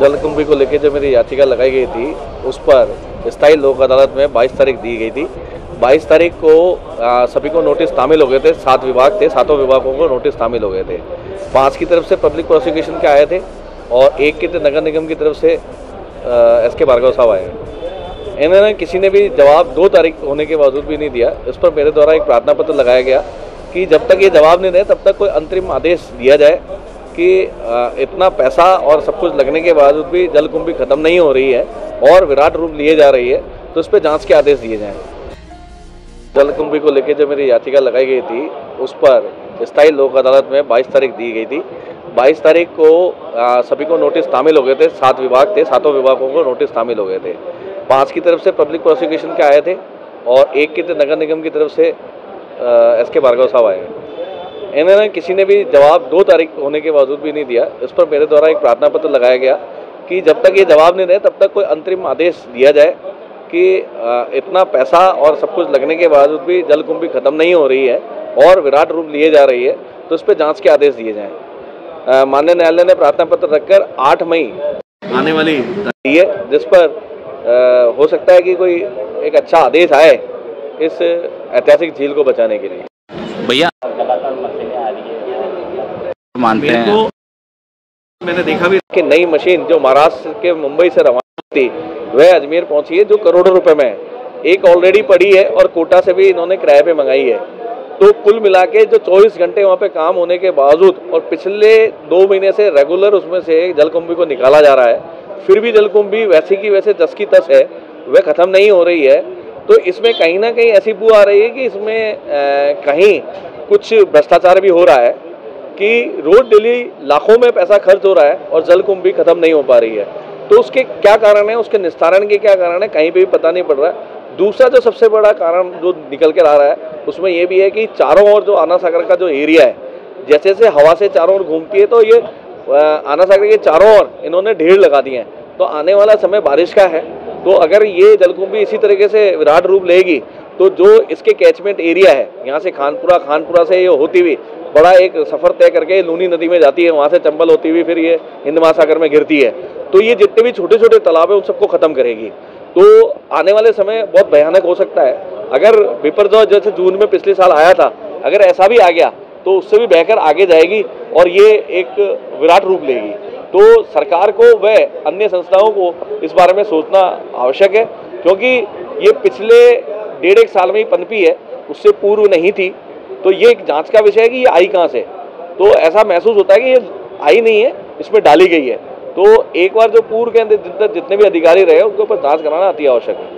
जलकुंभी को लेकर जो मेरी याचिका लगाई गई थी उस पर स्थायी लोक अदालत में 22 तारीख दी गई थी। 22 तारीख को आ, सभी को नोटिस शामिल हो गए थे सात विभाग थे सातों विभागों को नोटिस शामिल हो गए थे। पाँच की तरफ़ से पब्लिक प्रोसिक्यूशन के आए थे और एक के नगर निगम की तरफ़ से एस के भार्गव साहब आए। इन्होंने किसी ने भी जवाब दो तारीख होने के बावजूद भी नहीं दिया। इस पर मेरे द्वारा एक प्रार्थना पत्र लगाया गया कि जब तक ये जवाब नहीं दे तब तक कोई अंतरिम आदेश दिया जाए। कि इतना पैसा और सब कुछ लगने के बावजूद भी जलकुंभी खत्म नहीं हो रही है और विराट रूप लिए जा रही है तो इस पर जाँच के आदेश दिए जाएँ। जलकुंभी को लेकर जो मेरी याचिका लगाई गई थी उस पर स्थायी लोक अदालत में 22 तारीख दी गई थी। 22 तारीख को आ, सभी को नोटिस शामिल हो गए थे सात विभाग थे सातों विभागों को नोटिस शामिल हो गए थे। पाँच की तरफ़ से पब्लिक प्रोसिक्यूशन के आए थे और एक के नगर निगम की तरफ़ से एस के भार्गव साहब आए इन्होंने किसी ने भी जवाब दो तारीख होने के बावजूद भी नहीं दिया। इस पर मेरे द्वारा एक प्रार्थना पत्र लगाया गया कि जब तक ये जवाब नहीं दे तब तक कोई अंतरिम आदेश दिया जाए कि इतना पैसा और सब कुछ लगने के बावजूद भी जलकुंभी खत्म नहीं हो रही है और विराट रूप लिए जा रही है तो इस पर जाँच के आदेश दिए जाएँ। माननीय न्यायालय ने प्रार्थना पत्र रखकर 8 मई आने वाली दी है जिस पर आ, हो सकता है कि कोई एक अच्छा आदेश आए इस ऐतिहासिक झील को बचाने के लिए। भैया मानते हैं। तो मैंने देखा भी कि नई मशीन जो महाराष्ट्र के मुंबई से रवाना थी वह अजमेर पहुँची है जो करोड़ों रुपए में है। एक ऑलरेडी पड़ी है और कोटा से भी इन्होंने किराए पे मंगाई है। तो कुल मिला के जो 24 घंटे वहाँ पे काम होने के बावजूद और पिछले दो महीने से रेगुलर उसमें से जलकुंभी को निकाला जा रहा है फिर भी जलकुंभी वैसे की वैसे दस की तस है वह ख़त्म नहीं हो रही है। तो इसमें कहीं ना कहीं ऐसी बू आ रही है कि इसमें आ, कहीं कुछ भ्रष्टाचार भी हो रहा है। कि रोज डेली लाखों में पैसा खर्च हो रहा है और जल कुंभ भी खत्म नहीं हो पा रही है। तो उसके क्या कारण है? उसके निस्तारण के क्या कारण है? कहीं पे भी पता नहीं पड़ रहा है। दूसरा जो सबसे बड़ा कारण जो निकल कर आ रहा है, उसमें ये भी है कि चारों ओर जो आना सागर का जो एरिया है, जैसे जैसे हवा से चारों ओर घूमती है तो ये आना सागर के चारों ओर इन्होंने ढेर लगा दिए हैं। तो आने वाला समय बारिश का है। तो अगर ये जलकुंभी इसी तरीके से विराट रूप लेगी तो जो इसके कैचमेंट एरिया है, यहाँ से खानपुरा खानपुरा से ये होती हुई बड़ा एक सफ़र तय करके लूनी नदी में जाती है, वहाँ से चंबल होती हुई फिर ये हिंद महासागर में गिरती है। तो ये जितने भी छोटे छोटे तालाब है, उन सबको ख़त्म करेगी। तो आने वाले समय बहुत भयानक हो सकता है। अगर विपरजॉय जैसे जून में पिछले साल आया था, अगर ऐसा भी आ गया तो उससे भी बहकर आगे जाएगी और ये एक विराट रूप लेगी। तो सरकार को व अन्य संस्थाओं को इस बारे में सोचना आवश्यक है, क्योंकि ये पिछले डेढ़ एक साल में ही पनपी है, उससे पूर्व नहीं थी। तो ये एक जाँच का विषय है कि ये आई कहाँ से तो ऐसा महसूस होता है कि ये आई नहीं है, इसमें डाली गई है। तो एक बार जो पूर्व के अंदर जितने भी अधिकारी रहे, उनके ऊपर जाँच कराना अति आवश्यक है।